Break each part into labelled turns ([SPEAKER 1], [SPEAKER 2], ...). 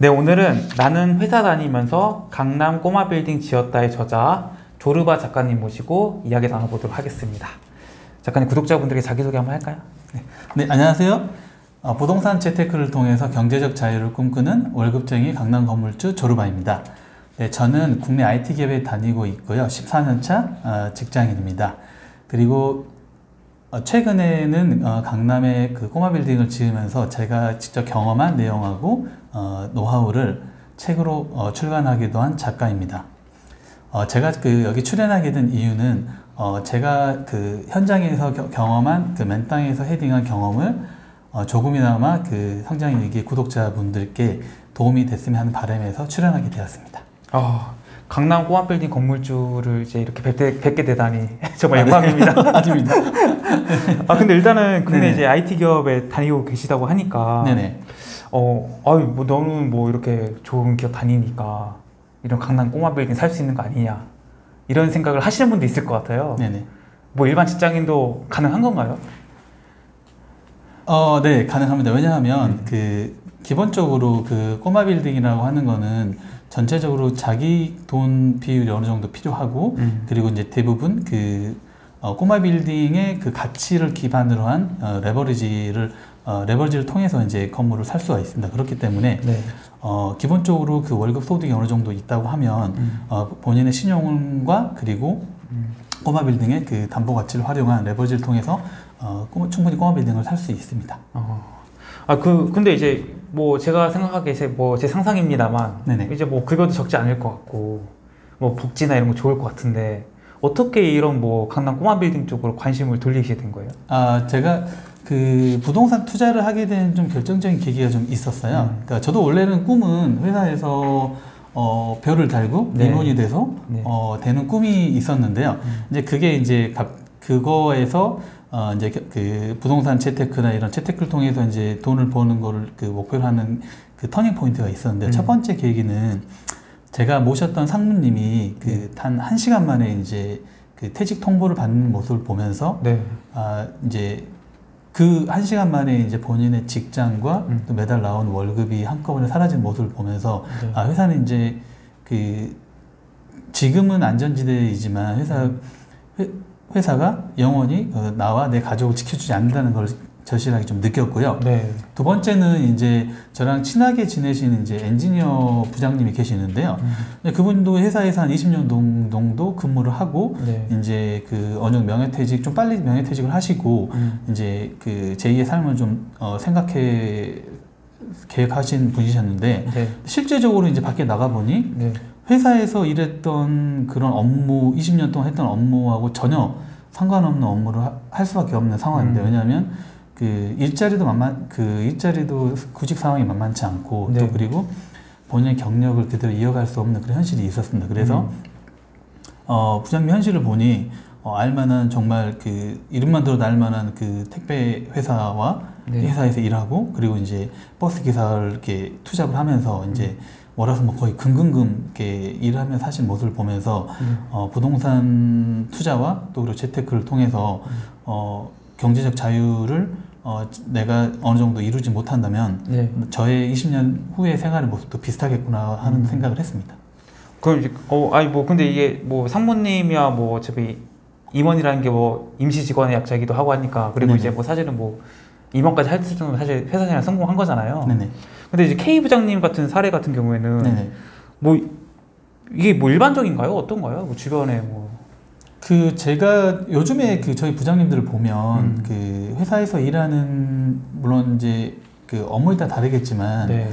[SPEAKER 1] 네, 오늘은 나는 회사 다니면서 강남 꼬마 빌딩 지었다의 저자 조르바 작가님 모시고 이야기 나눠보도록 하겠습니다. 작가님 구독자분들에게 자기소개 한번 할까요? 네.
[SPEAKER 2] 네, 안녕하세요. 어, 부동산 재테크를 통해서 경제적 자유를 꿈꾸는 월급쟁이 강남 건물주 조르바입니다. 네, 저는 국내 IT 기업에 다니고 있고요. 14년차 어, 직장인입니다. 그리고 어, 최근에는 어, 강남에 그 꼬마 빌딩을 지으면서 제가 직접 경험한 내용하고 어, 노하우를 책으로 어, 출간하기도 한 작가입니다. 어, 제가 그 여기 출연하게 된 이유는 어, 제가 그 현장에서 겨- 경험한 그 맨땅에서 헤딩한 경험을 어, 조금이나마 그 성장일기 구독자분들께 도움이 됐으면 하는 바람에서 출연하게 되었습니다.
[SPEAKER 1] 아, 강남 꼬마 빌딩 건물주를 이제 이렇게 뵙게, 뵙게 되다니 정말 영광입니다.
[SPEAKER 2] 아닙니다.
[SPEAKER 1] 아, 근데 일단은 국내
[SPEAKER 2] 네네.
[SPEAKER 1] 이제 IT 기업에 다니고 계시다고 하니까
[SPEAKER 2] 네네.
[SPEAKER 1] 어, 아유, 뭐 너는 뭐 이렇게 좋은 기업 다니니까 이런 강남 꼬마 빌딩 살 수 있는 거 아니냐 이런 생각을 하시는 분도 있을 것 같아요.
[SPEAKER 2] 네네.
[SPEAKER 1] 뭐 일반 직장인도 가능한 건가요?
[SPEAKER 2] 어, 네, 가능합니다. 왜냐하면
[SPEAKER 1] 음.
[SPEAKER 2] 그 기본적으로 그 꼬마 빌딩이라고 하는 거는 전체적으로 자기 돈 비율이 어느 정도 필요하고
[SPEAKER 1] 음.
[SPEAKER 2] 그리고 이제 대부분 그 어, 꼬마 빌딩의 그 가치를 기반으로 한 어, 레버리지를 어, 레버리지를 통해서 이제 건물을 살 수가 있습니다. 그렇기 때문에
[SPEAKER 1] 네.
[SPEAKER 2] 어, 기본적으로 그 월급 소득이 어느 정도 있다고 하면
[SPEAKER 1] 음.
[SPEAKER 2] 어, 본인의 신용과 그리고
[SPEAKER 1] 음.
[SPEAKER 2] 꼬마 빌딩의 그 담보 가치를 활용한 레버리지를 통해서 어, 충분히 꼬마 빌딩을 살 수 있습니다.
[SPEAKER 1] 어. 아, 그, 근데 이제 뭐 제가 생각하기에 제, 뭐 제 상상입니다만
[SPEAKER 2] 네네.
[SPEAKER 1] 이제 뭐 급여도 적지 않을 것 같고 뭐 복지나 이런 거 좋을 것 같은데 어떻게 이런 뭐 강남 꼬마 빌딩 쪽으로 관심을 돌리게 된 거예요?
[SPEAKER 2] 아, 제가 그 부동산 투자를 하게 된 좀 결정적인 계기가 좀 있었어요.
[SPEAKER 1] 음.
[SPEAKER 2] 그러니까 저도 원래는 꿈은 회사에서 어, 별을 달고
[SPEAKER 1] 네.
[SPEAKER 2] 임원이 돼서
[SPEAKER 1] 네.
[SPEAKER 2] 어, 되는 꿈이 있었는데요.
[SPEAKER 1] 음.
[SPEAKER 2] 이제 그게 이제 갑- 그거에서 어, 이제 겨- 그 부동산 재테크나 이런 재테크를 통해서 이제 돈을 버는 거를 그 목표로 하는 그 turning point가 있었는데
[SPEAKER 1] 음.
[SPEAKER 2] 첫 번째 계기는 제가 모셨던 상무님이
[SPEAKER 1] 네.
[SPEAKER 2] 그 단 한 시간 만에 이제 그 퇴직 통보를 받는 모습을 보면서
[SPEAKER 1] 네.
[SPEAKER 2] 아 이제 그 한 시간 만에 이제 본인의 직장과
[SPEAKER 1] 음.
[SPEAKER 2] 또 매달 나온 월급이 한꺼번에 사라진 모습을 보면서
[SPEAKER 1] 네.
[SPEAKER 2] 아 회사는 이제 그 지금은 안전지대이지만 회사 회, 회사가 영원히 어, 나와 내 가족을 지켜주지 않는다는 걸 절실하게 좀 느꼈고요.
[SPEAKER 1] 네.
[SPEAKER 2] 두 번째는 이제 저랑 친하게 지내시는 이제 엔지니어 부장님이 계시는데요.
[SPEAKER 1] 음.
[SPEAKER 2] 그분도 회사에서 한 20년 동- 정도 근무를 하고
[SPEAKER 1] 네.
[SPEAKER 2] 이제 그 어느 명예퇴직 좀 빨리 명예퇴직을 하시고
[SPEAKER 1] 음.
[SPEAKER 2] 이제 그 제2의 삶을 좀 어, 생각해 계획하신 분이셨는데
[SPEAKER 1] 네.
[SPEAKER 2] 실제적으로 이제 밖에 나가 보니
[SPEAKER 1] 네.
[SPEAKER 2] 회사에서 일했던 그런 업무 20년 동안 했던 업무하고 전혀 상관없는 업무를 하- 할 수밖에 없는 상황인데
[SPEAKER 1] 음.
[SPEAKER 2] 왜냐하면 그 일자리도 만만 그 일자리도 구직 상황이 만만치 않고
[SPEAKER 1] 네.
[SPEAKER 2] 또 그리고 본인의 경력을 그대로 이어갈 수 없는 그런 현실이 있었습니다. 그래서
[SPEAKER 1] 음.
[SPEAKER 2] 어, 부장님 현실을 보니 어, 알만한 정말 그 이름만 들어도 알만한 그 택배 회사와
[SPEAKER 1] 네.
[SPEAKER 2] 회사에서 일하고 그리고 이제 버스 기사를 이렇게 투잡을 하면서 이제
[SPEAKER 1] 음.
[SPEAKER 2] 월화수목 거의 금금금 이렇게 일을 하면서 하신 모습을 보면서
[SPEAKER 1] 음.
[SPEAKER 2] 어, 부동산 투자와 또 그리고 재테크를 통해서
[SPEAKER 1] 음.
[SPEAKER 2] 어, 경제적 자유를 어, 내가 어느 정도 이루지 못한다면
[SPEAKER 1] 네.
[SPEAKER 2] 저의 20년 후의 생활의 모습도 비슷하겠구나 하는
[SPEAKER 1] 음.
[SPEAKER 2] 생각을 했습니다.
[SPEAKER 1] 그럼 이제 어 아니 뭐 근데 이게 뭐 상무님이야 뭐 어차피 임원이라는 게 뭐 임시 직원의 약자이기도 하고 하니까 그리고
[SPEAKER 2] 네네.
[SPEAKER 1] 이제 뭐 사실은 뭐 임원까지 할 수는 사실 회사 생활 성공한 거잖아요.
[SPEAKER 2] 네네.
[SPEAKER 1] 근데 이제 K 부장님 같은 사례 같은 경우에는
[SPEAKER 2] 네네.
[SPEAKER 1] 뭐 이게 뭐 일반적인가요? 어떤가요? 뭐 주변에 뭐
[SPEAKER 2] 그 제가 요즘에 그 저희 부장님들을 보면
[SPEAKER 1] 음.
[SPEAKER 2] 그 회사에서 일하는 물론 이제 그 업무에 따라 다르겠지만
[SPEAKER 1] 네.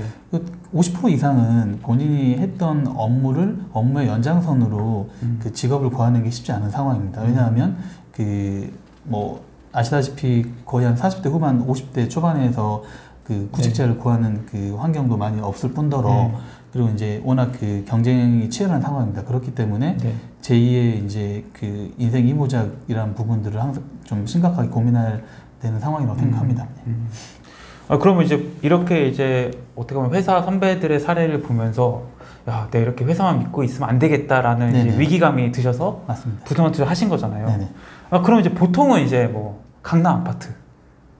[SPEAKER 2] 그50% 이상은 본인이 했던 업무를 업무의 연장선으로
[SPEAKER 1] 음.
[SPEAKER 2] 그 직업을 구하는 게 쉽지 않은 상황입니다. 왜냐하면 그 뭐 아시다시피 거의 한 40대 후반, 50대 초반에서 그 구직자를 구하는 그 환경도 많이 없을 뿐더러
[SPEAKER 1] 음.
[SPEAKER 2] 그리고 이제 워낙 그 경쟁이 치열한 상황입니다. 그렇기 때문에
[SPEAKER 1] 네.
[SPEAKER 2] 제2의 이제 그 인생 이모작이라는 부분들을 항상 좀 심각하게 고민할 되는 상황이라고 생각합니다.
[SPEAKER 1] 음. 아 그러면 이제 이렇게 이제 어떻게 보면 회사 선배들의 사례를 보면서 야, 내가 이렇게 회사만 믿고 있으면 안 되겠다라는. 위기감이 드셔서
[SPEAKER 2] 맞습니다.
[SPEAKER 1] 부동산 투자 하신 거잖아요.
[SPEAKER 2] 네네.
[SPEAKER 1] 아, 그럼 이제 보통은 이제 뭐 강남 아파트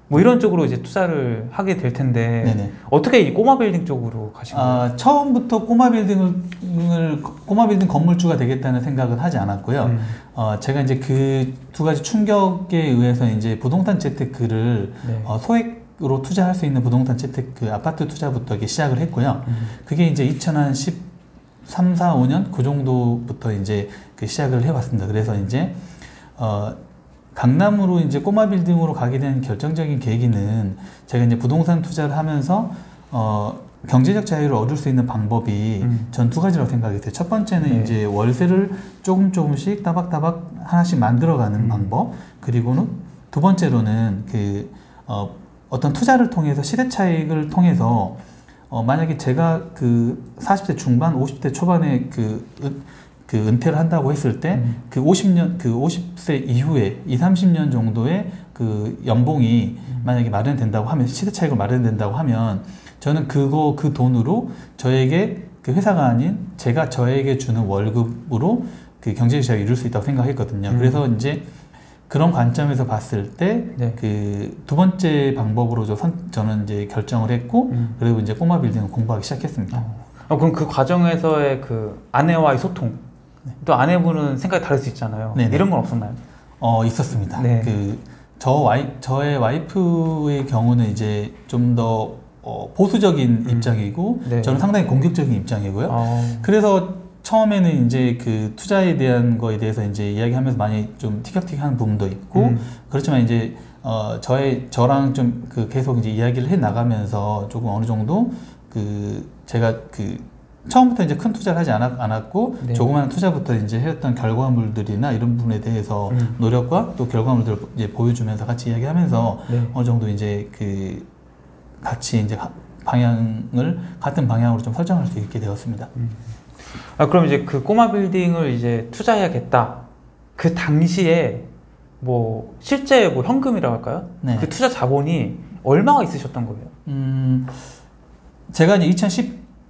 [SPEAKER 1] 뭐 이런 쪽으로 이제 투자를 하게 될 텐데
[SPEAKER 2] 네네.
[SPEAKER 1] 어떻게 이 꼬마 빌딩 쪽으로 가신 거예요?
[SPEAKER 2] 아, 처음부터 꼬마 빌딩을 꼬마 빌딩 건물주가 되겠다는 생각은 하지 않았고요.
[SPEAKER 1] 음.
[SPEAKER 2] 어, 제가 이제 그 두 가지 충격에 의해서 이제 부동산 재테크를
[SPEAKER 1] 네.
[SPEAKER 2] 어, 소액 으로 투자할 수 있는 부동산 재테크 아파트 투자부터 이렇게 시작을 했고요.
[SPEAKER 1] 음.
[SPEAKER 2] 그게 이제 2013, 4, 5년 그 정도부터 이제 그 시작을 해왔습니다. 그래서 이제 어, 강남으로 이제 꼬마 빌딩으로 가게 된 결정적인 계기는 제가 이제 부동산 투자를 하면서 어, 경제적 자유를 얻을 수 있는 방법이
[SPEAKER 1] 음.
[SPEAKER 2] 전두 가지라고 생각했어요. 첫 번째는
[SPEAKER 1] 네.
[SPEAKER 2] 이제 월세를 조금 조금씩 따박따박 하나씩 만들어가는
[SPEAKER 1] 음.
[SPEAKER 2] 방법. 그리고는 두 번째로는 그 어, 어떤 투자를 통해서 시대 차익을 통해서 어, 만약에 제가 그 40대 중반, 50대 초반에 그, 은- 그 은퇴를 한다고 했을 때
[SPEAKER 1] 음.
[SPEAKER 2] 그 50년, 그 50세 이후에 2, 30년 정도의 그 연봉이
[SPEAKER 1] 음.
[SPEAKER 2] 만약에 마련된다고 하면 시대 차익을 마련된다고 하면 저는 그거 그 돈으로 저에게 그 회사가 아닌 제가 저에게 주는 월급으로 그 경제적 자유를 이룰 수 있다고 생각했거든요.
[SPEAKER 1] 음.
[SPEAKER 2] 그래서 이제 그런 관점에서 봤을 때
[SPEAKER 1] 네.
[SPEAKER 2] 그두 번째 방법으로 저 선- 저는 이제 결정을 했고
[SPEAKER 1] 음.
[SPEAKER 2] 그리고 이제 꼬마 빌딩을 공부하기 시작했습니다.
[SPEAKER 1] 어, 그럼 그 과정에서의 그 아내와의 소통 또 아내분은 생각이 다를 수 있잖아요.
[SPEAKER 2] 네. 네네.
[SPEAKER 1] 이런 건 없었나요?
[SPEAKER 2] 어 있었습니다.
[SPEAKER 1] 네.
[SPEAKER 2] 그저 와이 저의 와이프의 경우는 이제 좀더 어, 보수적인
[SPEAKER 1] 음.
[SPEAKER 2] 입장이고
[SPEAKER 1] 네.
[SPEAKER 2] 저는 상당히 공격적인 입장이고요.
[SPEAKER 1] 어,
[SPEAKER 2] 그래서 처음에는 이제 그 투자에 대한 거에 대해서 이제 이야기하면서 많이 좀 티격태격한 부분도 있고
[SPEAKER 1] 음.
[SPEAKER 2] 그렇지만 이제 어 저의 저랑 좀 그 계속 이제 이야기를 해 나가면서 조금 어느 정도 그 제가 그 처음부터 이제 큰 투자를 하지 않았, 않았 고
[SPEAKER 1] 네.
[SPEAKER 2] 조그마한 투자부터 이제 해왔던 결과물들이나 이런 부분에 대해서
[SPEAKER 1] 음.
[SPEAKER 2] 노력과 또 결과물들을 이제 보여주면서 같이 이야기하면서
[SPEAKER 1] 네.
[SPEAKER 2] 어느 정도 이제 그 같이 이제 가- 방향을 같은 방향으로 좀 설정할 수 있게 되었습니다.
[SPEAKER 1] 아, 그럼 이제 그 꼬마 빌딩을 이제 투자해야겠다. 그 당시에 뭐 실제 뭐 현금이라고 할까요?
[SPEAKER 2] 네.
[SPEAKER 1] 그 투자 자본이 얼마가 있으셨던 거예요?
[SPEAKER 2] 음, 제가 이제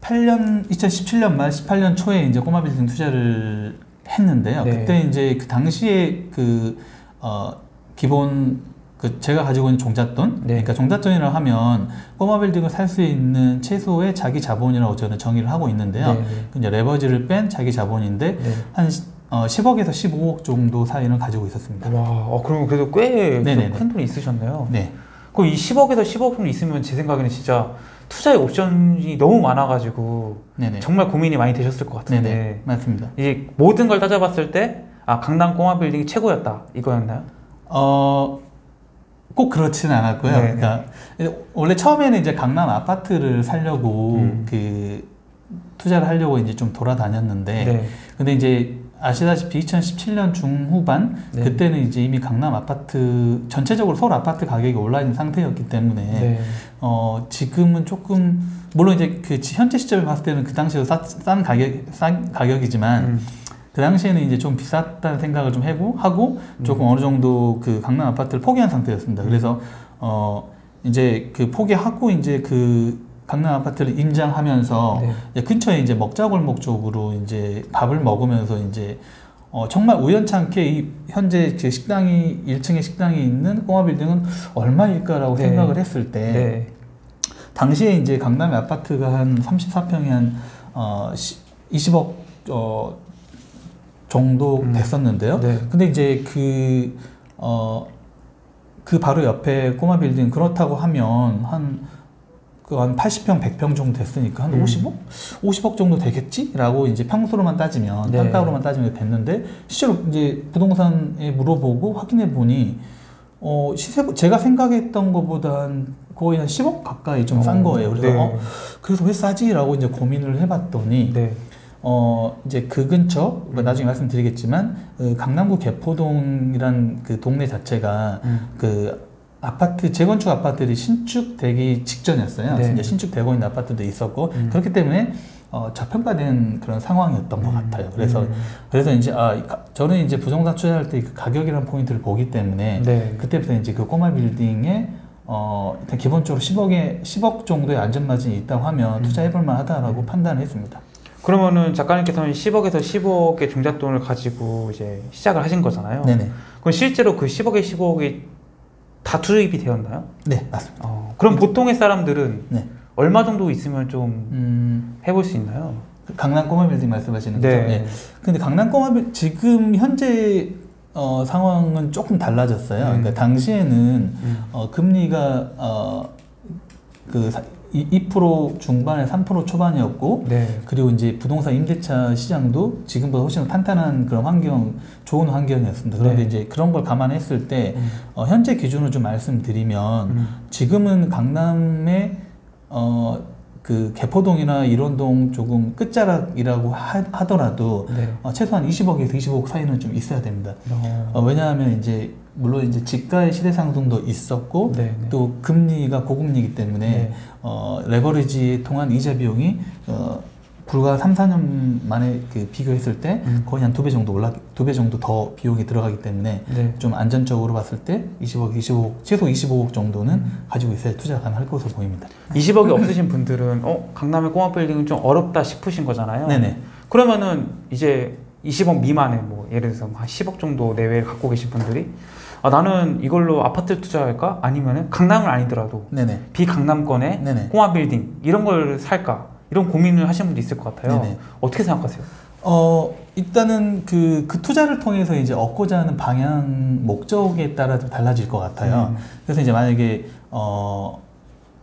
[SPEAKER 2] 2018년, 2017년 말 18년 초에 이제 꼬마 빌딩 투자를 했는데요.
[SPEAKER 1] 네.
[SPEAKER 2] 그때 이제 그 당시에 그, 어, 기본 그 제가 가지고 있는 종잣돈,
[SPEAKER 1] 네.
[SPEAKER 2] 그러니까 종잣돈이라고 하면 꼬마 빌딩을 살 수 있는 최소의 자기 자본이라고 저는 정의를 하고 있는데요.
[SPEAKER 1] 네, 네.
[SPEAKER 2] 그 이제 레버지를 뺀 자기 자본인데
[SPEAKER 1] 네.
[SPEAKER 2] 한 어, 10억에서 15억 정도 사이는 가지고 있었습니다.
[SPEAKER 1] 와, 어, 그럼 그래도 꽤
[SPEAKER 2] 네네네.
[SPEAKER 1] 큰 돈이 있으셨네요.
[SPEAKER 2] 네.
[SPEAKER 1] 그럼 이 10억에서 15억 정도 있으면 제 생각에는 진짜 투자의 옵션이 너무 많아가지고
[SPEAKER 2] 네네.
[SPEAKER 1] 정말 고민이 많이 되셨을 것 같은데
[SPEAKER 2] 네네. 맞습니다.
[SPEAKER 1] 이게 모든 걸 따져봤을 때 아, 강남 꼬마 빌딩이 최고였다 이거였나요?
[SPEAKER 2] 어, 꼭 그렇지는 않았고요.
[SPEAKER 1] 네.
[SPEAKER 2] 그러니까 원래 처음에는 이제 강남 아파트를 살려고
[SPEAKER 1] 음.
[SPEAKER 2] 그 투자를 하려고 이제 좀 돌아다녔는데,
[SPEAKER 1] 네.
[SPEAKER 2] 근데 이제 아시다시피 2017년 중후반
[SPEAKER 1] 네.
[SPEAKER 2] 그때는 이제 이미 강남 아파트 전체적으로 서울 아파트 가격이 올라 있는 상태였기 때문에
[SPEAKER 1] 네.
[SPEAKER 2] 어 지금은 조금 물론 이제 그 지- 현재 시점에 봤을 때는 그 당시에 싼, 싼 가격 싼 가격이지만
[SPEAKER 1] 음.
[SPEAKER 2] 그 당시에는 이제 좀 비쌌다는 생각을 좀 해고 하고 조금 어느 정도 그 강남 아파트를 포기한 상태였습니다. 그래서 어 이제 그 포기하고 이제 그 강남 아파트를 임장하면서
[SPEAKER 1] 네.
[SPEAKER 2] 이제 근처에 이제 먹자골목 쪽으로 이제 밥을 먹으면서 이제 어 정말 우연찮게 이 현재 그 식당이 1층에 식당이 있는 꼬마 빌딩은 얼마일까라고
[SPEAKER 1] 네.
[SPEAKER 2] 생각을 했을 때
[SPEAKER 1] 네.
[SPEAKER 2] 당시에 이제 강남의 아파트가 한 34평이 한 어, 20억 어, 정도
[SPEAKER 1] 음.
[SPEAKER 2] 됐었는데요.
[SPEAKER 1] 네.
[SPEAKER 2] 근데 이제 그, 어, 그 바로 옆에 꼬마 빌딩 그렇다고 하면 한, 그한 80평, 100평 정도 됐으니까 한
[SPEAKER 1] 음.
[SPEAKER 2] 50억? 50억 정도 되겠지? 라고 이제 평수로만 따지면, 네.単가로만 따지면 됐는데, 실제로 이제 부동산에 물어보고 확인해 보니, 어, 시세, 제가 생각했던 것보다 한 거의 한 10억 가까이 좀싼
[SPEAKER 1] 어,
[SPEAKER 2] 거예요. 그래서,
[SPEAKER 1] 네.
[SPEAKER 2] 어, 그래서 왜 싸지? 라고 이제 고민을 해봤더니,
[SPEAKER 1] 네.
[SPEAKER 2] 어 이제 그 근처 뭐 나중에 말씀드리겠지만 그 강남구 개포동이란 그 동네 자체가
[SPEAKER 1] 음.
[SPEAKER 2] 그 아파트 재건축 아파트들이 신축되기 직전이었어요.
[SPEAKER 1] 네.
[SPEAKER 2] 이제 신축되고 있는 아파트도 있었고
[SPEAKER 1] 음.
[SPEAKER 2] 그렇기 때문에 어, 저평가된 그런 상황이었던 것
[SPEAKER 1] 음.
[SPEAKER 2] 같아요. 그래서
[SPEAKER 1] 음.
[SPEAKER 2] 그래서 이제 아 저는 이제 부동산 투자할 때 그 가격이라는 포인트를 보기 때문에
[SPEAKER 1] 네.
[SPEAKER 2] 그때부터 이제 그 꼬마 빌딩에 어 일단 기본적으로 10억에 10억 정도의 안전 마진이 있다고 하면
[SPEAKER 1] 음.
[SPEAKER 2] 투자해볼 만하다라고 판단을 했습니다.
[SPEAKER 1] 그러면은 작가님께서는 10억에서 15억의 종잣돈을 가지고 이제 시작을 하신 거잖아요.
[SPEAKER 2] 네네.
[SPEAKER 1] 그럼 실제로 그 10억에 15억이 다 투입이 되었나요?
[SPEAKER 2] 네, 맞습니다.
[SPEAKER 1] 어, 그럼 보통의 사람들은
[SPEAKER 2] 네.
[SPEAKER 1] 얼마 정도 있으면 좀
[SPEAKER 2] 음,
[SPEAKER 1] 해볼 수 있나요?
[SPEAKER 2] 그 강남 꼬마 빌딩 말씀하시는 거죠?
[SPEAKER 1] 네.
[SPEAKER 2] 네. 근데 강남 꼬마 빌 지금 현재 어, 상황은 조금 달라졌어요.
[SPEAKER 1] 음.
[SPEAKER 2] 그러니까 당시에는
[SPEAKER 1] 음.
[SPEAKER 2] 어, 금리가 어, 그 2% 중반에 3% 초반이었고
[SPEAKER 1] 네.
[SPEAKER 2] 그리고 이제 부동산 임대차 시장도 지금보다 훨씬 탄탄한 그런 환경, 좋은 환경이었습니다. 그런데
[SPEAKER 1] 네.
[SPEAKER 2] 이제 그런 걸 감안했을 때
[SPEAKER 1] 음.
[SPEAKER 2] 어, 현재 기준으로 좀 말씀드리면
[SPEAKER 1] 음.
[SPEAKER 2] 지금은 강남의 어, 그 개포동이나 일원동 조금 끝자락이라고 하, 더라도
[SPEAKER 1] 네.
[SPEAKER 2] 어, 최소한 20억에서 25억 사이는 좀 있어야 됩니다.
[SPEAKER 1] 어.
[SPEAKER 2] 어, 왜냐하면 이제 물론 이제 지가의 시대 상승도 있었고
[SPEAKER 1] 네, 네.
[SPEAKER 2] 또 금리가 고금리이기 때문에
[SPEAKER 1] 네.
[SPEAKER 2] 어, 레버리지에 통한 이자 비용이 어, 불과 3, 4년 만에 그 비교했을 때
[SPEAKER 1] 음.
[SPEAKER 2] 거의 한 두 배 정도 올라 두 배 정도 더 비용이 들어가기 때문에
[SPEAKER 1] 네.
[SPEAKER 2] 좀 안전적으로 봤을 때 20억, 25억 최소 25억 정도는
[SPEAKER 1] 음.
[SPEAKER 2] 가지고 있어야 투자 가능할 것으로 보입니다.
[SPEAKER 1] 20억이 없으신 분들은 어 강남의 꼬마 빌딩은 좀 어렵다 싶으신 거잖아요.
[SPEAKER 2] 네네.
[SPEAKER 1] 그러면은 이제 20억 미만의 뭐 예를 들어서 한 10억 정도 내외를 갖고 계신 분들이 아, 나는 이걸로 아파트 투자할까? 아니면은 강남은 아니더라도
[SPEAKER 2] 네네.
[SPEAKER 1] 비강남권의
[SPEAKER 2] 네네.
[SPEAKER 1] 꼬마 빌딩 이런 걸 살까? 이런 고민을 하시는 분도 있을 것 같아요.
[SPEAKER 2] 네네.
[SPEAKER 1] 어떻게 생각하세요?
[SPEAKER 2] 어, 일단은 그, 그 투자를 통해서 이제 얻고자 하는 방향, 목적에 따라 좀 달라질 것 같아요.
[SPEAKER 1] 음.
[SPEAKER 2] 그래서 이제 만약에, 어,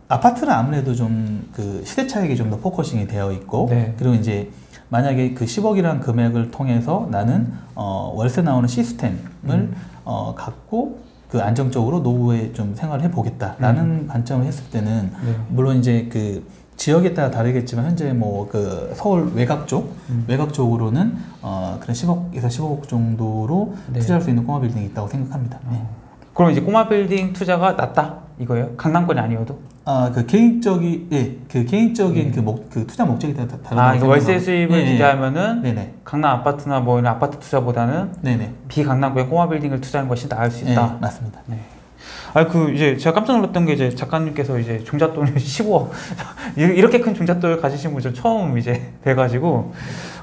[SPEAKER 2] 아파트는 아무래도 좀 그 시세 차익이 좀 더 focusing이 되어 있고,
[SPEAKER 1] 네.
[SPEAKER 2] 그리고 이제 만약에 그 10억이라는 금액을 통해서 나는 어, 월세 나오는 시스템을
[SPEAKER 1] 음.
[SPEAKER 2] 어, 갖고 그 안정적으로 노후에 좀 생활을 해보겠다라는 관점을 했을 때는
[SPEAKER 1] 네.
[SPEAKER 2] 물론 이제 그 지역에 따라 다르겠지만 현재 뭐 그 서울 외곽 쪽
[SPEAKER 1] 음.
[SPEAKER 2] 외곽 쪽으로는 어 그런 10억에서 15억 정도로
[SPEAKER 1] 네.
[SPEAKER 2] 투자할 수 있는 꼬마 빌딩이 있다고 생각합니다. 네.
[SPEAKER 1] 그럼 이제 꼬마 빌딩 투자가 낫다 이거예요? 강남권이 아니어도?
[SPEAKER 2] 아그 개인적이 예그 개인적인
[SPEAKER 1] 음.
[SPEAKER 2] 그 목 그 투자 목적이 다 다르다고
[SPEAKER 1] 아, 월세. 수입을
[SPEAKER 2] 예, 예.
[SPEAKER 1] 기대하면은
[SPEAKER 2] 네네
[SPEAKER 1] 강남 아파트나 뭐 이런 아파트 투자보다는
[SPEAKER 2] 네네
[SPEAKER 1] 비강남권의 꼬마 빌딩을 투자하는 것이 나을 수
[SPEAKER 2] 네,
[SPEAKER 1] 있다.
[SPEAKER 2] 맞습니다.
[SPEAKER 1] 네. 아, 그 이제 제가 깜짝 놀랐던 게 이제 작가님께서 이제 종잣돈을 15억 이렇게 큰 종잣돈을 가지신 분저 처음 이제 뵈가지고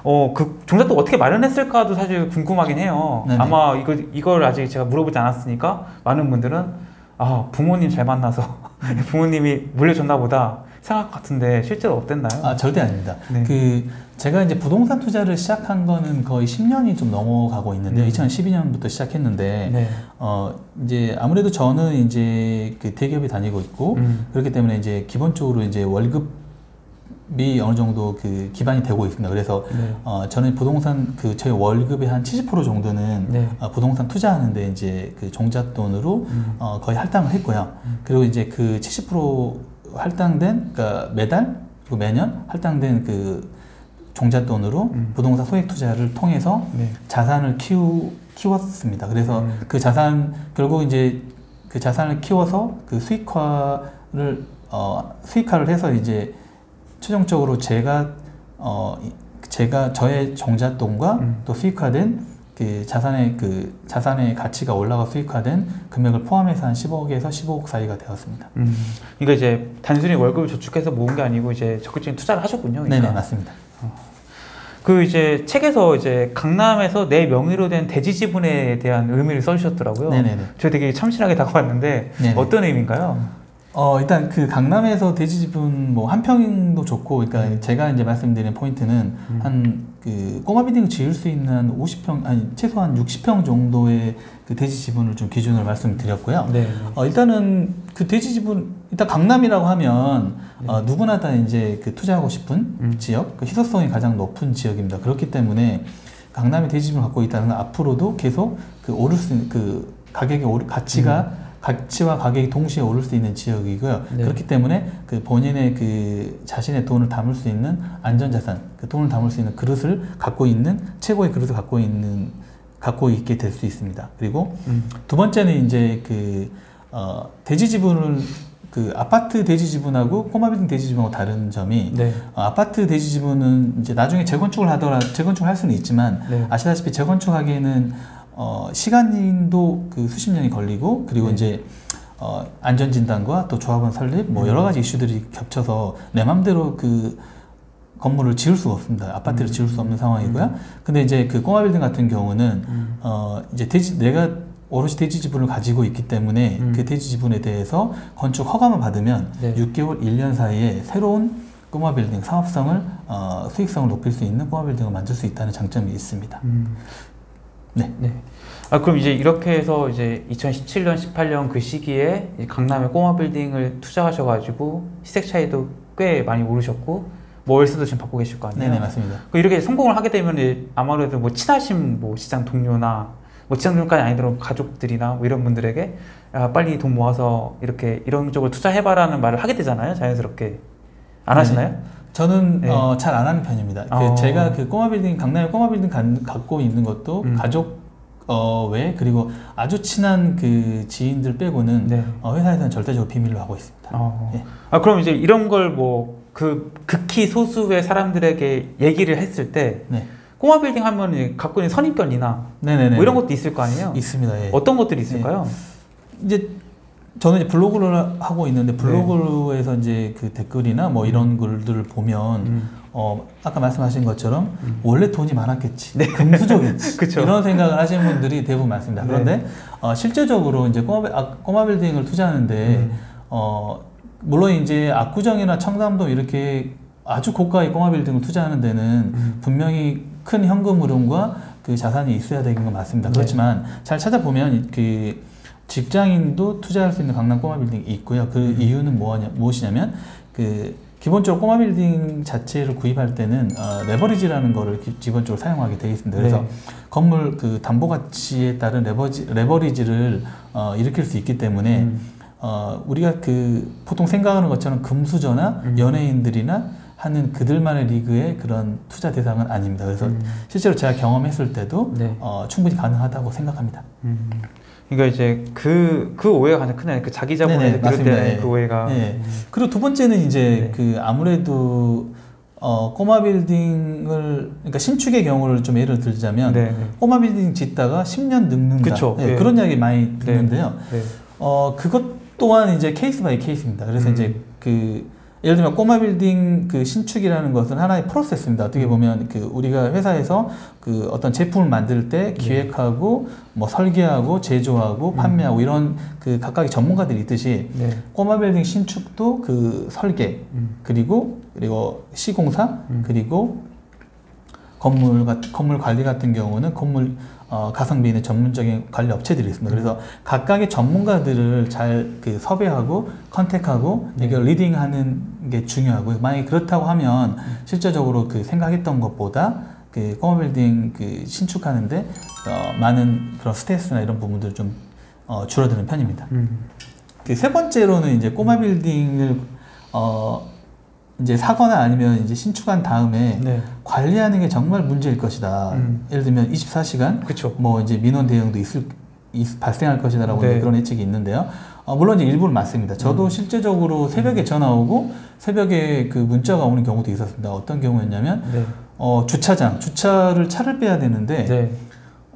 [SPEAKER 1] 어 그 종잣돈 어떻게 마련했을까도 사실 궁금하긴 해요.
[SPEAKER 2] 네네.
[SPEAKER 1] 아마 이거 이걸 아직 제가 물어보지 않았으니까 많은 분들은 아 부모님 잘 만나서 부모님이 물려줬나 보다 생각 같은데 실제로 어땠나요?
[SPEAKER 2] 아 절대 아닙니다.
[SPEAKER 1] 네.
[SPEAKER 2] 그 제가 이제 부동산 투자를 시작한 거는 거의 10년이 좀 넘어가고 있는데요.
[SPEAKER 1] 음.
[SPEAKER 2] 2012년부터 시작했는데
[SPEAKER 1] 네.
[SPEAKER 2] 어 이제 아무래도 저는 이제 그 대기업에 다니고 있고
[SPEAKER 1] 음.
[SPEAKER 2] 그렇기 때문에 이제 기본적으로 이제 월급이 어느 정도 그 기반이 되고 있습니다. 그래서
[SPEAKER 1] 네.
[SPEAKER 2] 어 저는 부동산 그 저희 월급의 한 70% 정도는
[SPEAKER 1] 네.
[SPEAKER 2] 어, 부동산 투자하는데 이제 그 종잣돈으로
[SPEAKER 1] 음.
[SPEAKER 2] 어 거의 할당을 했고요. 그리고 이제 그 70% 할당된 그러니까 매달 그리고 매년 할당된 그 종잣돈으로
[SPEAKER 1] 음.
[SPEAKER 2] 부동산 소액 투자를 통해서
[SPEAKER 1] 네.
[SPEAKER 2] 자산을 키우 키웠습니다. 그래서
[SPEAKER 1] 음.
[SPEAKER 2] 그 자산 결국 이제 그 자산을 키워서 그 수익화를 어 수익화를 해서 이제 최종적으로 제가 어 이- 제가 저의 종잣돈과
[SPEAKER 1] 음.
[SPEAKER 2] 또 수익화된 그 자산의 그 자산의 가치가 올라가 수익화된 금액을 포함해서 한 10억에서 15억 사이가 되었습니다.
[SPEAKER 1] 음. 그러니까 이제 단순히 월급을 저축해서 모은 게 아니고 이제 적극적인 투자를 하셨군요. 그러니까.
[SPEAKER 2] 네네 맞습니다.
[SPEAKER 1] 그 이제 책에서 이제 강남에서 내 명의로 된 대지 지분에 대한 의미를 써주셨더라고요.
[SPEAKER 2] 네네네.
[SPEAKER 1] 저 되게 참신하게 다가왔는데
[SPEAKER 2] 네네.
[SPEAKER 1] 어떤 의미인가요?
[SPEAKER 2] 어 일단 그 강남에서 대지 지분 뭐 한 평도 좋고 그러니까 제가 이제 말씀드린 포인트는
[SPEAKER 1] 음.
[SPEAKER 2] 한그 꼬마 빌딩 지을 수 있는 한 50평 아니 최소한 60평 정도의 그 대지 지분을 좀 기준으로 말씀드렸고요.
[SPEAKER 1] 네.
[SPEAKER 2] 어 일단은 그 대지 지분 일단 강남이라고 하면 어, 누구나 다 이제 그 투자하고 싶은
[SPEAKER 1] 음.
[SPEAKER 2] 지역 그 희소성이 가장 높은 지역입니다. 그렇기 때문에 강남이 대지 지분을 갖고 있다는 건 앞으로도 계속 그 오를 수 있는 그 가격의 오르 가치가 가치와 가격이 동시에 오를 수 있는 지역이고요.
[SPEAKER 1] 네.
[SPEAKER 2] 그렇기 때문에 그 본인의 그 자신의 돈을 담을 수 있는 안전자산, 그 돈을 담을 수 있는 그릇을 갖고 있는 최고의 그릇을 갖고 있는 갖고 있게 될 수 있습니다. 그리고
[SPEAKER 1] 음.
[SPEAKER 2] 두 번째는 이제 그 어, 대지 지분을 그 아파트 대지 지분하고 꼬마 빌딩 대지 지분하고 다른 점이
[SPEAKER 1] 네.
[SPEAKER 2] 어, 아파트 대지 지분은 이제 나중에 재건축을 하더라 재건축을 할 수는 있지만
[SPEAKER 1] 네.
[SPEAKER 2] 아시다시피 재건축하기에는 어, 시간도 그 수십 년이 걸리고 그리고
[SPEAKER 1] 네.
[SPEAKER 2] 이제 어, 안전 진단과 또 조합원 설립 뭐 여러 가지 이슈들이 겹쳐서 내 맘대로 그 건물을 지을 수가 없습니다. 아파트를
[SPEAKER 1] 음.
[SPEAKER 2] 지을 수 없는 상황이고요. 근데 이제 그 꼬마 빌딩 같은 경우는
[SPEAKER 1] 음.
[SPEAKER 2] 어 이제 대지 내가 오롯이 대지 지분을 가지고 있기 때문에
[SPEAKER 1] 음.
[SPEAKER 2] 그 대지 지분에 대해서 건축 허가만 받으면
[SPEAKER 1] 네.
[SPEAKER 2] 6개월, 1년 사이에 새로운 꼬마 빌딩 사업성을 어, 수익성을 높일 수 있는 꼬마 빌딩을 만들 수 있다는 장점이 있습니다.
[SPEAKER 1] 음.
[SPEAKER 2] 네.
[SPEAKER 1] 네. 아 그럼 이제 이렇게 해서 이제 2017년, 18년 그 시기에 이 강남에 꼬마 빌딩을 투자하셔가지고 시세 차이도 꽤 많이 오르셨고 뭐 월세도 지금 받고 계실 거 아니에요?
[SPEAKER 2] 네네 맞습니다.
[SPEAKER 1] 그 이렇게 성공을 하게 되면 아무래도 뭐 친하신 뭐 시장 동료나 뭐 시장 동료까지 아니더라도 가족들이나 뭐 이런 분들에게 야, 빨리 돈 모아서 이렇게 이런 쪽을 투자해봐라는 말을 하게 되잖아요. 자연스럽게 안
[SPEAKER 2] 네.
[SPEAKER 1] 하시나요?
[SPEAKER 2] 저는
[SPEAKER 1] 네.
[SPEAKER 2] 어, 잘 안 하는 편입니다. 그
[SPEAKER 1] 어.
[SPEAKER 2] 제가 그 꼬마 빌딩 강남에 꼬마 빌딩 간- 갖고 있는 것도
[SPEAKER 1] 음.
[SPEAKER 2] 가족 어, 외 그리고 아주 친한 그 지인들 빼고는
[SPEAKER 1] 네.
[SPEAKER 2] 어, 회사에서는 절대적으로 비밀로 하고 있습니다.
[SPEAKER 1] 어.
[SPEAKER 2] 예.
[SPEAKER 1] 아 그럼 이제 이런 걸 뭐 그 극히 소수의 사람들에게 얘기를 했을 때
[SPEAKER 2] 네.
[SPEAKER 1] 꼬마 빌딩 하면 갖고 있는 선입견이나. 뭐 이런 것도 있을 거 아니에요?
[SPEAKER 2] 있습니다. 예.
[SPEAKER 1] 어떤 것들이 있을까요?
[SPEAKER 2] 이제 저는 이제 블로그를 하고 있는데 블로그에서 이제 그 댓글이나 뭐 이런 글들을 보면
[SPEAKER 1] 네. 음.
[SPEAKER 2] 어 아까 말씀하신 것처럼
[SPEAKER 1] 음.
[SPEAKER 2] 원래 돈이 많았겠지 금수저겠지
[SPEAKER 1] 그쵸.
[SPEAKER 2] 이런 생각을 하시는 분들이 대부분 많습니다.
[SPEAKER 1] 네.
[SPEAKER 2] 그런데 어, 실제적으로 이제 꼬마, 빌- 아, 꼬마 빌딩을 투자하는데
[SPEAKER 1] 음.
[SPEAKER 2] 어 물론 이제 압구정이나 청담동 이렇게 아주 고가의 꼬마 빌딩을 투자하는 데는
[SPEAKER 1] 음.
[SPEAKER 2] 분명히 큰 현금 흐름과 그 자산이 있어야 되는 건 맞습니다.
[SPEAKER 1] 네.
[SPEAKER 2] 그렇지만 잘 찾아보면 이- 그 직장인도 투자할 수 있는 강남 꼬마 빌딩이 있고요. 그
[SPEAKER 1] 음.
[SPEAKER 2] 이유는 뭐냐, 무엇이냐면 그 기본적으로 꼬마 빌딩 자체를 구입할 때는 어, 레버리지라는 거를 기, 기본적으로 사용하게 되어 있습니다. 그래서
[SPEAKER 1] 네.
[SPEAKER 2] 건물 그 담보 가치에 따른 레버지, 레버리지를 어, 일으킬 수 있기 때문에
[SPEAKER 1] 음.
[SPEAKER 2] 어, 우리가 그 보통 생각하는 것처럼 금수저나
[SPEAKER 1] 음.
[SPEAKER 2] 연예인들이나 하는 그들만의 리그의 그런 투자 대상은 아닙니다. 그래서
[SPEAKER 1] 음.
[SPEAKER 2] 실제로 제가 경험했을 때도
[SPEAKER 1] 네.
[SPEAKER 2] 어, 충분히 가능하다고 생각합니다.
[SPEAKER 1] 음. 그러니까 이제 그, 그 오해가 가장 크네. 그 자기 자본에
[SPEAKER 2] 네네, 맞습니다.
[SPEAKER 1] 비롯된
[SPEAKER 2] 예.
[SPEAKER 1] 그 오해가.
[SPEAKER 2] 예. 그리고 두 번째는 이제
[SPEAKER 1] 네.
[SPEAKER 2] 그 아무래도 어, 꼬마 빌딩을 그러니까 신축의 경우를 좀 예를 들자면
[SPEAKER 1] 네. 네.
[SPEAKER 2] 꼬마 빌딩 짓다가 10년 늙는다.
[SPEAKER 1] 그쵸.
[SPEAKER 2] 예,
[SPEAKER 1] 예.
[SPEAKER 2] 그런 이야기 많이 듣는데요.
[SPEAKER 1] 네.
[SPEAKER 2] 어, 그것 또한 이제 case by case입니다. 그래서
[SPEAKER 1] 음.
[SPEAKER 2] 이제 그 예를 들면 꼬마 빌딩 그 신축이라는 것은 하나의 프로세스입니다. 어떻게
[SPEAKER 1] 음.
[SPEAKER 2] 보면 그 우리가 회사에서 그 어떤 제품을 만들 때
[SPEAKER 1] 네.
[SPEAKER 2] 기획하고 뭐 설계하고 제조하고
[SPEAKER 1] 음.
[SPEAKER 2] 판매하고 이런 그 각각의 전문가들이 있듯이
[SPEAKER 1] 네.
[SPEAKER 2] 꼬마 빌딩 신축도 그 설계
[SPEAKER 1] 음.
[SPEAKER 2] 그리고 그리고 시공사
[SPEAKER 1] 음.
[SPEAKER 2] 그리고 건물 같 건물 관리 같은 경우는 건물 어, 가성비 있는 전문적인 관리 업체들이 있습니다. 그래서 각각의 전문가들을 잘 그 섭외하고 contact하고
[SPEAKER 1] 네.
[SPEAKER 2] 이걸 leading하는 게 중요하고요. 만약에 그렇다고 하면 실제적으로 그 생각했던 것보다 그 꼬마 빌딩 그 신축하는데 어, 많은 그런 스트레스나 이런 부분들 좀 어, 줄어드는 편입니다.
[SPEAKER 1] 음.
[SPEAKER 2] 그 세 번째로는 이제 꼬마 빌딩을 어 이제 사거나 아니면 이제 신축한 다음에
[SPEAKER 1] 네.
[SPEAKER 2] 관리하는 게 정말 문제일 것이다.
[SPEAKER 1] 음.
[SPEAKER 2] 예를 들면 24시간
[SPEAKER 1] 그쵸.
[SPEAKER 2] 뭐 이제 민원 대응도 있을 있- 발생할 것이다라고
[SPEAKER 1] 네.
[SPEAKER 2] 그런 예측이 있는데요. 어, 물론 이제 일부는 맞습니다. 저도
[SPEAKER 1] 음.
[SPEAKER 2] 실제적으로 새벽에 전화 오고 새벽에 그 문자가 오는 경우도 있었습니다. 어떤 경우였냐면
[SPEAKER 1] 네.
[SPEAKER 2] 어, 주차장 주차를 차를 빼야 되는데
[SPEAKER 1] 네.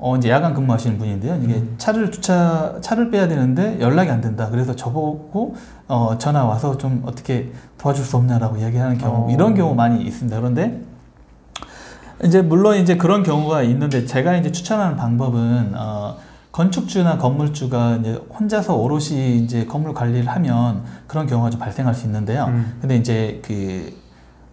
[SPEAKER 2] 어, 이제 야간 근무하시는 분인데요. 이게
[SPEAKER 1] 음.
[SPEAKER 2] 차를 주차, 차를 빼야 되는데 연락이 안 된다. 그래서 저보고, 어, 전화 와서 좀 어떻게 도와줄 수 없냐라고 이야기하는 경우,
[SPEAKER 1] 어.
[SPEAKER 2] 이런 경우 많이 있습니다. 그런데, 이제 물론 이제 그런 경우가 있는데 제가 이제 추천하는 방법은, 어, 건축주나 건물주가 이제 혼자서 오롯이 이제 건물 관리를 하면 그런 경우가 좀 발생할 수 있는데요.
[SPEAKER 1] 음.
[SPEAKER 2] 근데 이제 그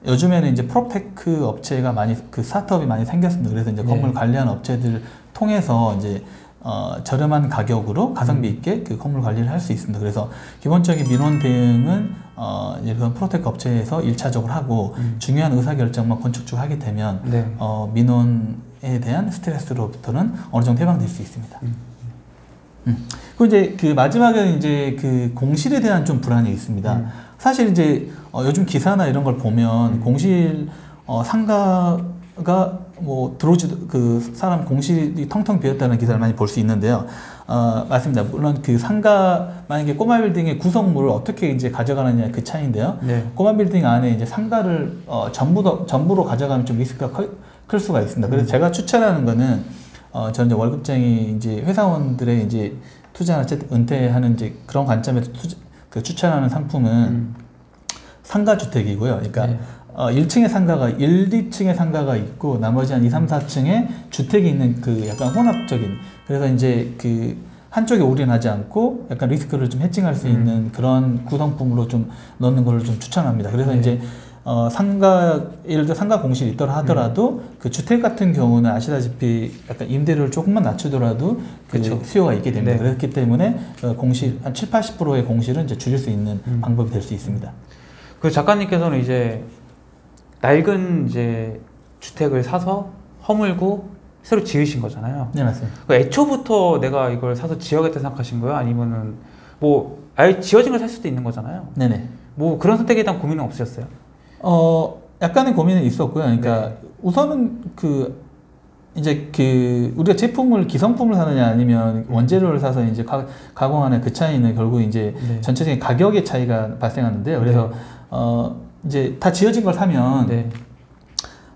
[SPEAKER 2] 요즘에는 이제 proptech 업체가 많이 그 스타트업이 많이 생겼습니다. 그래서 이제
[SPEAKER 1] 네.
[SPEAKER 2] 건물 관리하는 업체들 통해서 이제 어, 저렴한 가격으로 가성비
[SPEAKER 1] 음.
[SPEAKER 2] 있게 그 건물 관리를 할 수 있습니다. 그래서 기본적인 민원 대응은 어, 이제 그런 proptech 업체에서 일차적으로 하고
[SPEAKER 1] 음.
[SPEAKER 2] 중요한 의사 결정만 건축주가 하게 되면
[SPEAKER 1] 네.
[SPEAKER 2] 어, 민원에 대한 스트레스로부터는 어느 정도 해방될 수 있습니다.
[SPEAKER 1] 음.
[SPEAKER 2] 음. 그리고 이제 그 마지막에 이제 그 공실에 대한 좀 불안이 있습니다.
[SPEAKER 1] 음.
[SPEAKER 2] 사실 이제 어, 요즘 기사나 이런 걸 보면
[SPEAKER 1] 음.
[SPEAKER 2] 공실 어, 상가가 뭐 들어오지 그 사람 공실이 텅텅 비었다는 기사를 많이 볼 수 있는데요. 어, 맞습니다. 물론 그 상가 만약에 꼬마 빌딩의 구성물을 어떻게 이제 가져가느냐 그 차이인데요.
[SPEAKER 1] 네.
[SPEAKER 2] 꼬마 빌딩 안에 이제 상가를 어, 전부 더, 전부로 가져가면 좀 리스크가 클, 클 수가 있습니다. 그래서
[SPEAKER 1] 음.
[SPEAKER 2] 제가 추천하는 거는 어, 저는 이제 월급쟁이 이제 회사원들의 이제 투자나 은퇴하는 이제 그런 관점에서 투자, 그 추천하는 상품은
[SPEAKER 1] 음.
[SPEAKER 2] 상가 주택이고요. 그러니까
[SPEAKER 1] 네.
[SPEAKER 2] 어, 1층에 상가가 1, 2층에 상가가 있고 나머지 한 2, 3, 4층에 주택이 있는 그 약간 혼합적인 그래서 이제 그 한쪽에 올인하지 않고 약간 리스크를 좀 해칭할 수
[SPEAKER 1] 음.
[SPEAKER 2] 있는 그런 구성품으로 좀 넣는 걸 좀 추천합니다. 그래서
[SPEAKER 1] 네.
[SPEAKER 2] 이제 어, 상가 예를 들어 상가 공실이 있더라 하더라도
[SPEAKER 1] 음.
[SPEAKER 2] 그 주택 같은 경우는 아시다시피 약간 임대료를 조금만 낮추더라도 그
[SPEAKER 1] 그쵸.
[SPEAKER 2] 수요가 있게 됩니다.
[SPEAKER 1] 네.
[SPEAKER 2] 그렇기 때문에 어, 공실 한 7, 80%의 공실은 이제 줄일 수 있는
[SPEAKER 1] 음.
[SPEAKER 2] 방법이 될 수 있습니다.
[SPEAKER 1] 그 작가님께서는 이제 낡은 이제 주택을 사서 허물고 새로 지으신 거잖아요.
[SPEAKER 2] 네 맞습니다.
[SPEAKER 1] 그 애초부터 내가 이걸 사서 지어야겠다 생각하신 거예요? 아니면은 뭐 아예 지어진 걸 살 수도 있는 거잖아요.
[SPEAKER 2] 네네.
[SPEAKER 1] 뭐 그런 선택에 대한 고민은 없으셨어요?
[SPEAKER 2] 어 약간의 고민은 있었고요. 그러니까
[SPEAKER 1] 네.
[SPEAKER 2] 우선은 그 이제 그 우리가 제품을 기성품을 사느냐 아니면 원재료를 사서 이제 가, 가공하는 그 차이는 결국 이제
[SPEAKER 1] 네.
[SPEAKER 2] 전체적인 가격의 차이가 발생하는데요. 그래서
[SPEAKER 1] 네.
[SPEAKER 2] 어 이제 다 지어진 걸 사면
[SPEAKER 1] 네.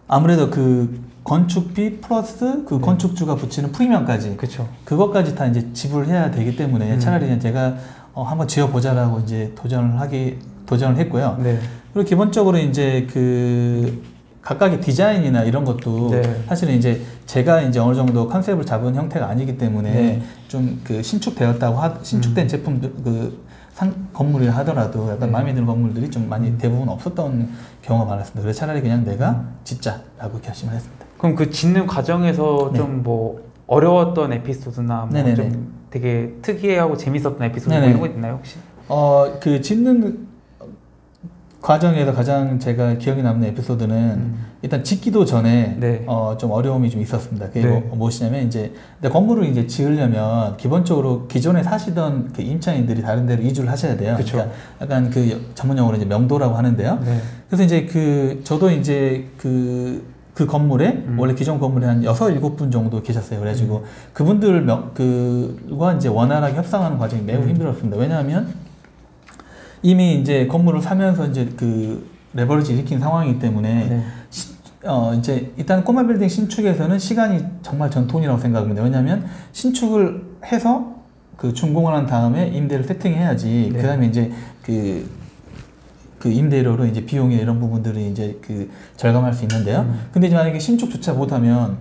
[SPEAKER 2] 아무래도 그 건축비 플러스 그
[SPEAKER 1] 네.
[SPEAKER 2] 건축주가 붙이는 프리미엄까지
[SPEAKER 1] 그렇죠.
[SPEAKER 2] 그것까지 다 이제 지불해야 되기 때문에
[SPEAKER 1] 음.
[SPEAKER 2] 차라리 제가 어, 한번 지어보자라고 이제 도전을 하기 도전을 했고요.
[SPEAKER 1] 네.
[SPEAKER 2] 그리고 기본적으로 이제 그 각각의 디자인이나 이런 것도
[SPEAKER 1] 네.
[SPEAKER 2] 사실은 이제 제가 이제 어느 정도 컨셉을 잡은 형태가 아니기 때문에
[SPEAKER 1] 네.
[SPEAKER 2] 좀그 신축되었다고 하, 신축된
[SPEAKER 1] 음.
[SPEAKER 2] 제품들 그 상, 건물이 하더라도 약간
[SPEAKER 1] 네.
[SPEAKER 2] 마음에 드는 건물들이 좀 많이
[SPEAKER 1] 음.
[SPEAKER 2] 대부분 없었던 경우가 많았습니다. 그래서 차라리 그냥 내가 짓자라고 결심을 했습니다.
[SPEAKER 1] 그럼 그 짓는 과정에서
[SPEAKER 2] 네.
[SPEAKER 1] 좀뭐 어려웠던 에피소드나. 뭐 좀 되게 특이하고 재밌었던 에피소드 뭐. 이런 거 있나요 혹시?
[SPEAKER 2] 어, 그 짓는 과정에서 가장 제가 기억에 남는 에피소드는
[SPEAKER 1] 음.
[SPEAKER 2] 일단 짓기도 전에
[SPEAKER 1] 네.
[SPEAKER 2] 어, 좀 어려움이 좀 있었습니다. 그게
[SPEAKER 1] 네.
[SPEAKER 2] 뭐, 무엇이냐면 이제 건물을 이제 지으려면 기본적으로 기존에 사시던 그 임차인들이 다른 데로 이주를 하셔야 돼요.
[SPEAKER 1] 그쵸.
[SPEAKER 2] 그러니까 약간 그 전문 용어로 이제 명도라고 하는데요.
[SPEAKER 1] 네.
[SPEAKER 2] 그래서 이제 그 저도 이제 그, 그 건물에
[SPEAKER 1] 음.
[SPEAKER 2] 원래 기존 건물에 한 여섯 일곱 분 정도 계셨어요. 그래가지고 그분들 명, 그과 이제 원활하게 협상하는 과정이 매우
[SPEAKER 1] 음.
[SPEAKER 2] 힘들었습니다. 왜냐하면 이미 이제 건물을 사면서 이제 그 레버리지 일으킨 상황이기 때문에
[SPEAKER 1] 네.
[SPEAKER 2] 시- 어 이제 일단 꼬마 빌딩 신축에서는 시간이 정말 전통이라고 생각합니다. 왜냐하면 신축을 해서 그 준공을 한 다음에 임대를 세팅해야지
[SPEAKER 1] 네.
[SPEAKER 2] 그다음에 이제 그, 그 임대료로 이제 비용이 이런 부분들이 이제 그 절감할 수 있는데요.
[SPEAKER 1] 음.
[SPEAKER 2] 근데 이제 만약에 신축조차 못하면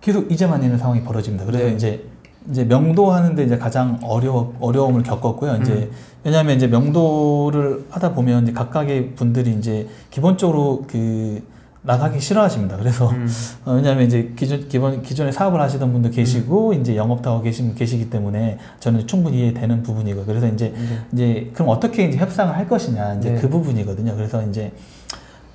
[SPEAKER 2] 계속 이자만 있는 상황이 벌어집니다. 그래서
[SPEAKER 1] 네.
[SPEAKER 2] 이제 이제 명도 하는데 이제 가장 어려 어려움을 겪었고요. 이제
[SPEAKER 1] 음.
[SPEAKER 2] 왜냐하면 이제 명도를 하다 보면 이제 각각의 분들이 이제 기본적으로 그 나가기 싫어하십니다. 그래서
[SPEAKER 1] 음.
[SPEAKER 2] 어, 왜냐하면 이제 기존 기본 기존에 사업을 하시던 분도 계시고
[SPEAKER 1] 음.
[SPEAKER 2] 이제 영업도 하고 계신 분 계시기 때문에 저는 충분히 이해되는 부분이고 그래서 이제
[SPEAKER 1] 네.
[SPEAKER 2] 이제 그럼 어떻게 이제 협상을 할 것이냐 이제
[SPEAKER 1] 네.
[SPEAKER 2] 그 부분이거든요. 그래서 이제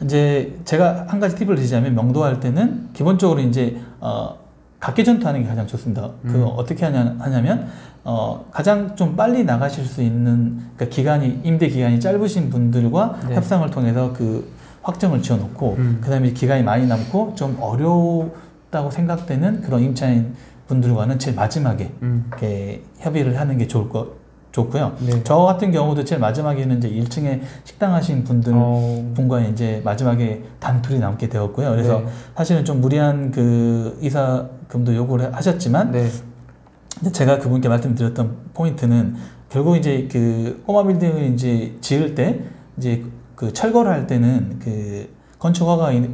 [SPEAKER 2] 이제 제가 한 가지 팁을 드리자면 명도할 때는 기본적으로 이제 어 각계 전투 하는 게 가장 좋습니다. 그
[SPEAKER 1] 음.
[SPEAKER 2] 어떻게 하냐 하냐면 어 가장 좀 빨리 나가실 수 있는 그러니까 기간이 임대 기간이 짧으신 분들과
[SPEAKER 1] 네.
[SPEAKER 2] 협상을 통해서 그 확정을 지어놓고
[SPEAKER 1] 음.
[SPEAKER 2] 그다음에 기간이 많이 남고 좀 어렵다고 생각되는 그런 임차인 분들과는 제일 마지막에
[SPEAKER 1] 음.
[SPEAKER 2] 이렇게 협의를 하는 게 좋을 거 좋고요.
[SPEAKER 1] 네.
[SPEAKER 2] 저 같은 경우도 제일 마지막에는 이제 1층에 식당 하신 분들
[SPEAKER 1] 어.
[SPEAKER 2] 분과 이제 마지막에 단둘이 남게 되었고요. 그래서
[SPEAKER 1] 네.
[SPEAKER 2] 사실은 좀 무리한 그 이사금도 요구를 하셨지만
[SPEAKER 1] 네.
[SPEAKER 2] 제가 그분께 말씀드렸던 포인트는 결국 이제 그 꼬마 빌딩을 이제 지을 때 이제 그 철거를 할 때는 그 건축허가 있-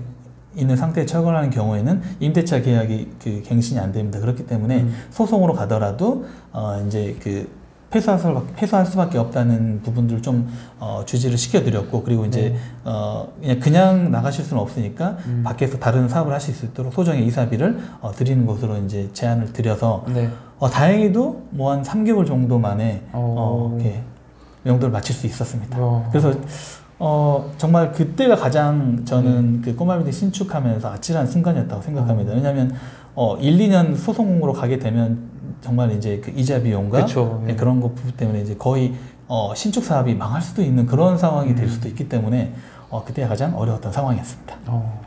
[SPEAKER 2] 있는 상태에 철거를 하는 경우에는 임대차 계약이 그 갱신이 안 됩니다. 그렇기 때문에
[SPEAKER 1] 음.
[SPEAKER 2] 소송으로 가더라도 어 이제 그 폐소할, 수, 폐소할 수밖에 없다는 부분들을 좀 어, 주지를 시켜드렸고 그리고 이제
[SPEAKER 1] 네.
[SPEAKER 2] 어 그냥 그냥 나가실 수는 없으니까
[SPEAKER 1] 음.
[SPEAKER 2] 밖에서 다른 사업을 하실 수 있도록 소정의 이사비를 어, 드리는 것으로 이제 제안을 드려서
[SPEAKER 1] 네.
[SPEAKER 2] 어, 다행히도 뭐 한 3개월 정도 만에 어,
[SPEAKER 1] 어.
[SPEAKER 2] 이렇게 명도를 마칠 수 있었습니다.
[SPEAKER 1] 어.
[SPEAKER 2] 그래서 어, 정말 그때가 가장 저는
[SPEAKER 1] 음.
[SPEAKER 2] 그 꼬마비디 신축하면서 아찔한 순간이었다고 생각합니다. 왜냐하면 어, 1, 2년 소송으로 가게 되면 정말 이제 그 이자 비용과
[SPEAKER 1] 그쵸.
[SPEAKER 2] 네,
[SPEAKER 1] 예.
[SPEAKER 2] 그런 것 때문에 이제 거의 어, 신축 사업이 망할 수도 있는 그런 상황이 될
[SPEAKER 1] 음.
[SPEAKER 2] 수도 있기 때문에 어, 그때가 가장 어려웠던 상황이었습니다.
[SPEAKER 1] 어.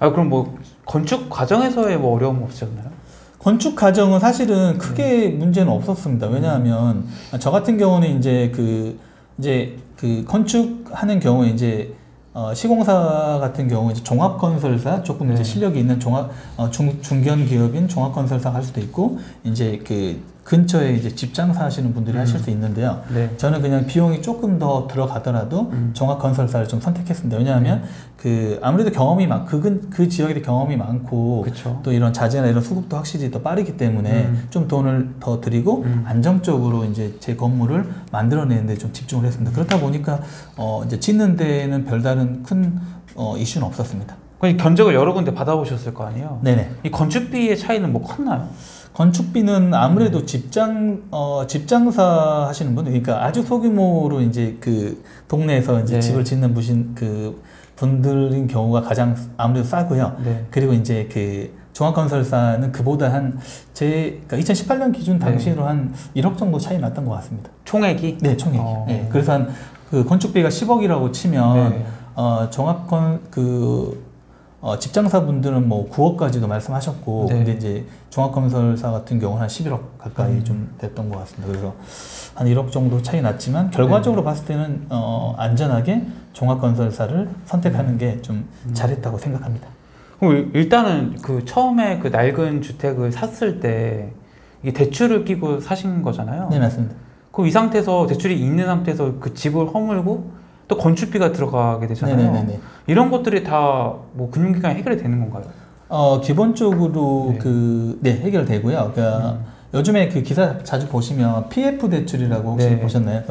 [SPEAKER 1] 아 그럼 뭐 건축 과정에서의 뭐 어려움 없으셨나요?
[SPEAKER 2] 건축 과정은 사실은
[SPEAKER 1] 네.
[SPEAKER 2] 크게 문제는 없었습니다. 왜냐하면 저 같은 경우는 이제 그 이제 그 건축하는 경우에 이제 어, 시공사 같은 경우 이제 종합 건설사 조금
[SPEAKER 1] 네.
[SPEAKER 2] 이제 실력이 있는 종합 어, 중 중견 기업인 종합 건설사 할 수도 있고 이제 그 근처에 이제 집 장사 하시는 분들이
[SPEAKER 1] 음.
[SPEAKER 2] 하실 수 있는데요.
[SPEAKER 1] 네.
[SPEAKER 2] 저는 그냥 비용이 조금 더 들어가더라도
[SPEAKER 1] 음.
[SPEAKER 2] 종합 건설사를 좀 선택했습니다. 왜냐하면 그 아무래도 경험이 많, 그, 근- 그 지역에 경험이 많고
[SPEAKER 1] 그렇죠.
[SPEAKER 2] 또 이런 자재나 이런 수급도 확실히 더 빠르기 때문에
[SPEAKER 1] 음.
[SPEAKER 2] 좀 돈을 더 드리고
[SPEAKER 1] 음.
[SPEAKER 2] 안정적으로 이제 제 건물을 만들어내는데 좀 집중을 했습니다. 그렇다 보니까 어 이제 짓는 데에는 별다른 큰 어, 이슈는 없었습니다.
[SPEAKER 1] 견적을 여러 군데 받아보셨을 거 아니에요?
[SPEAKER 2] 네네.
[SPEAKER 1] 이 건축비의 차이는 뭐 컸나요?
[SPEAKER 2] 건축비는 아무래도
[SPEAKER 1] 음.
[SPEAKER 2] 집장 어 집장사 하시는 분들 그러니까 아주 소규모로 이제 그 동네에서 이제
[SPEAKER 1] 네.
[SPEAKER 2] 집을 짓는 부신 그 분들인 경우가 가장 아무래도 싸고요.
[SPEAKER 1] 네.
[SPEAKER 2] 그리고 이제 그 종합건설사는 그보다 한 제 그러니까 2018년 기준
[SPEAKER 1] 네.
[SPEAKER 2] 당시로 한 1억 정도 차이 났던 것 같습니다.
[SPEAKER 1] 총액이?
[SPEAKER 2] 네, 총액.
[SPEAKER 1] 어.
[SPEAKER 2] 예, 그래서 한 그 건축비가 10억이라고 치면
[SPEAKER 1] 네.
[SPEAKER 2] 어, 종합건 그 어, 집장사분들은 뭐 9억까지도 말씀하셨고
[SPEAKER 1] 네.
[SPEAKER 2] 근데 이제 종합건설사 같은 경우는 한 11억 가까이
[SPEAKER 1] 음.
[SPEAKER 2] 좀 됐던 것 같습니다. 그래서 한 1억 정도 차이 났지만 결과적으로 봤을 때는 어, 안전하게 종합건설사를 선택하는 게좀
[SPEAKER 1] 음.
[SPEAKER 2] 잘했다고 생각합니다.
[SPEAKER 1] 그럼 일- 일단은 그 처음에 그 낡은 주택을 샀을 때 이게 대출을 끼고 사신 거잖아요.
[SPEAKER 2] 네 맞습니다.
[SPEAKER 1] 그럼 이 상태에서 대출이 있는 상태에서 그 집을 허물고 또 건축비가 들어가게 되잖아요.
[SPEAKER 2] 네네네.
[SPEAKER 1] 이런 것들이 다 뭐 금융기관에 해결이 되는 건가요?
[SPEAKER 2] 어 기본적으로
[SPEAKER 1] 네.
[SPEAKER 2] 그네 해결되고요. 그러니까
[SPEAKER 1] 음.
[SPEAKER 2] 요즘에 그 기사 자주 보시면 PF 대출이라고 혹시
[SPEAKER 1] 네.
[SPEAKER 2] 보셨나요?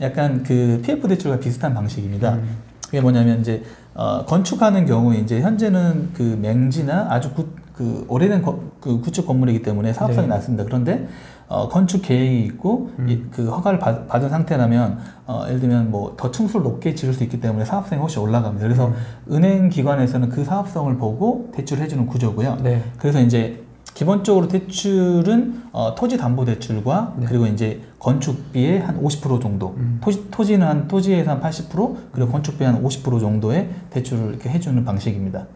[SPEAKER 2] 약간 그 PF 대출과 비슷한 방식입니다.
[SPEAKER 1] 음.
[SPEAKER 2] 그게 뭐냐면 이제 어, 건축하는 경우에 이제 현재는 그 맹지나 아주 구, 그 오래된 거- 그 구축 건물이기 때문에 사업성이
[SPEAKER 1] 네.
[SPEAKER 2] 낮습니다. 그런데 어, 건축 계획이 있고
[SPEAKER 1] 음.
[SPEAKER 2] 이- 그 허가를 받, 받은 상태라면 어, 예를 들면 뭐 더 층수를 높게 지을 수 있기 때문에 사업성이 훨씬 올라갑니다. 그래서
[SPEAKER 1] 음.
[SPEAKER 2] 은행 기관에서는 그 사업성을 보고 대출을 해주는 구조고요.
[SPEAKER 1] 네.
[SPEAKER 2] 그래서 이제 기본적으로 대출은 어, 토지 담보 대출과
[SPEAKER 1] 네.
[SPEAKER 2] 그리고 이제 건축비의 한 50% 정도,
[SPEAKER 1] 음.
[SPEAKER 2] 토지, 토지는 한 토지에서 한 80% 그리고 건축비 한50% 정도의 대출을 이렇게 해주는 방식입니다.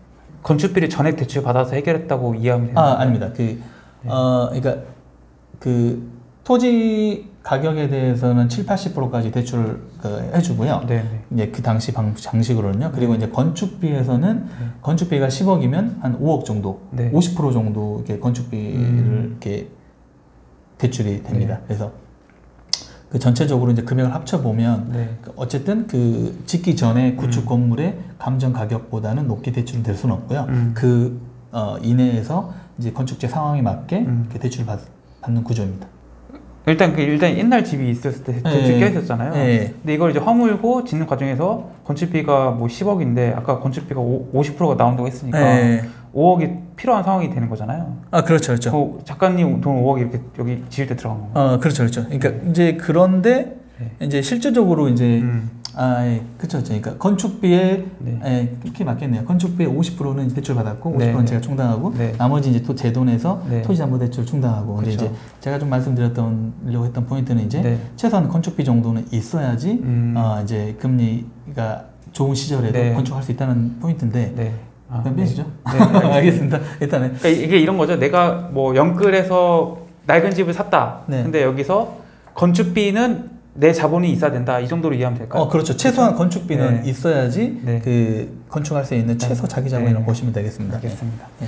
[SPEAKER 1] 건축비를 전액 대출 받아서 해결했다고 이해하면 되나요?
[SPEAKER 2] 아 아닙니다. 그 어, 그러니까 그 토지 가격에 대해서는 7, 80%까지 대출을 그, 해주고요.
[SPEAKER 1] 네, 네.
[SPEAKER 2] 이제 그 당시 방, 장식으로는요. 그리고 이제 건축비에서는 건축비가 10억이면 한 5억 정도,
[SPEAKER 1] 네.
[SPEAKER 2] 50% 정도 이렇게 건축비를
[SPEAKER 1] 음.
[SPEAKER 2] 이렇게 대출이 됩니다.
[SPEAKER 1] 네.
[SPEAKER 2] 그래서 그 전체적으로 이제 금액을 합쳐 보면
[SPEAKER 1] 네.
[SPEAKER 2] 어쨌든 그 짓기 전에 구축
[SPEAKER 1] 음.
[SPEAKER 2] 건물의 감정 가격보다는 높게 대출은 될 수는 없고요.
[SPEAKER 1] 음.
[SPEAKER 2] 그 어, 이내에서 이제 건축재 상황에 맞게
[SPEAKER 1] 음.
[SPEAKER 2] 대출을 받, 받는 구조입니다.
[SPEAKER 1] 일단 그 일단 옛날 집이 있었을 때 대출
[SPEAKER 2] 네.
[SPEAKER 1] 껴 있었잖아요.
[SPEAKER 2] 네.
[SPEAKER 1] 근데 이걸 이제 허물고 짓는 과정에서 건축비가 뭐 10억인데 아까 건축비가 5, 50%가 나온다고 했으니까
[SPEAKER 2] 네.
[SPEAKER 1] 5억이 필요한 상황이 되는 거잖아요.
[SPEAKER 2] 아 그렇죠, 그렇죠.
[SPEAKER 1] 그 작가님 돈 5억이 이렇게 여기 지을 때 들어간 건가요?
[SPEAKER 2] 어, 그렇죠, 그렇죠. 그러니까 이제 그런데
[SPEAKER 1] 네.
[SPEAKER 2] 이제 실제적으로 이제
[SPEAKER 1] 음.
[SPEAKER 2] 아, 예, 그렇죠, 그렇죠. 그러니까 건축비에
[SPEAKER 1] 네.
[SPEAKER 2] 예, 그렇게 맞겠네요. 건축비의 50%는 대출 받았고 50%는
[SPEAKER 1] 네, 네.
[SPEAKER 2] 제가 충당하고
[SPEAKER 1] 네.
[SPEAKER 2] 나머지 이제 또 제 돈에서
[SPEAKER 1] 네.
[SPEAKER 2] 토지담보대출 충당하고 근데
[SPEAKER 1] 그쵸.
[SPEAKER 2] 이제 제가 좀 말씀드렸던려고 했던 포인트는 이제
[SPEAKER 1] 네.
[SPEAKER 2] 최소한 건축비 정도는 있어야지
[SPEAKER 1] 음.
[SPEAKER 2] 어, 이제 금리가 좋은 시절에도
[SPEAKER 1] 네.
[SPEAKER 2] 건축할 수 있다는 포인트인데
[SPEAKER 1] 네. 아. 네. 네, 알겠습니다.
[SPEAKER 2] 알겠습니다. 일단은
[SPEAKER 1] 그러니까 이게 이런 거죠. 내가 뭐 영끌에서 낡은 집을 샀다.
[SPEAKER 2] 네.
[SPEAKER 1] 근데 여기서 건축비는 내 자본이 있어야 된다. 이 정도로 이해하면 될까요?
[SPEAKER 2] 어 그렇죠. 최소한 건축비는
[SPEAKER 1] 네.
[SPEAKER 2] 있어야지
[SPEAKER 1] 네.
[SPEAKER 2] 그 건축할 수 있는 최소 자기 자본이라고
[SPEAKER 1] 네.
[SPEAKER 2] 보시면 되겠습니다.
[SPEAKER 1] 알겠습니다.
[SPEAKER 2] 네.